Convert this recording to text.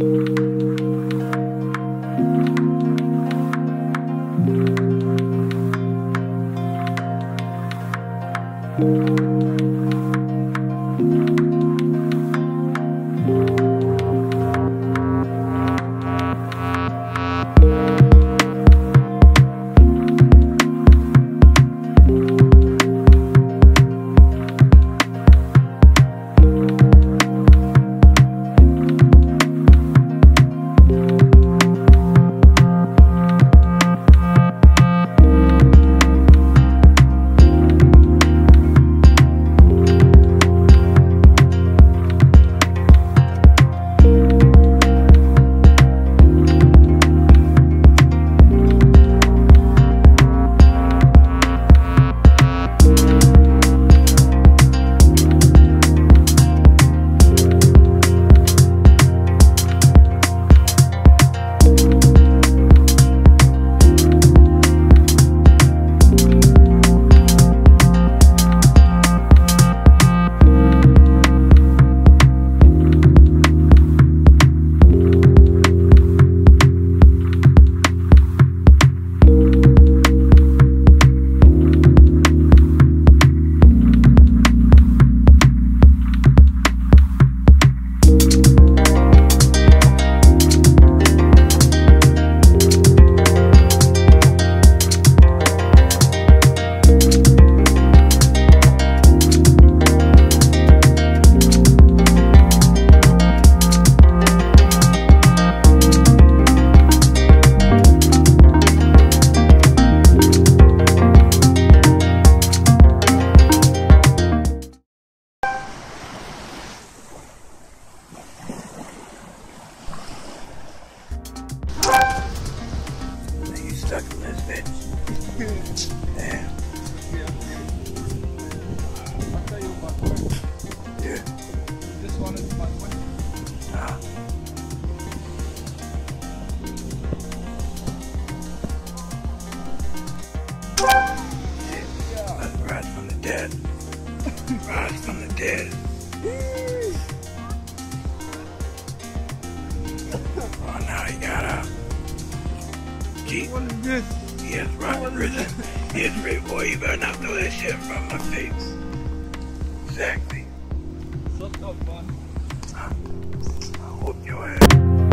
You Gee, What is this? he is right prison. He is right, boy. You better not throw that shit of my face. Exactly. Shut up, man. I'll whoop your ass.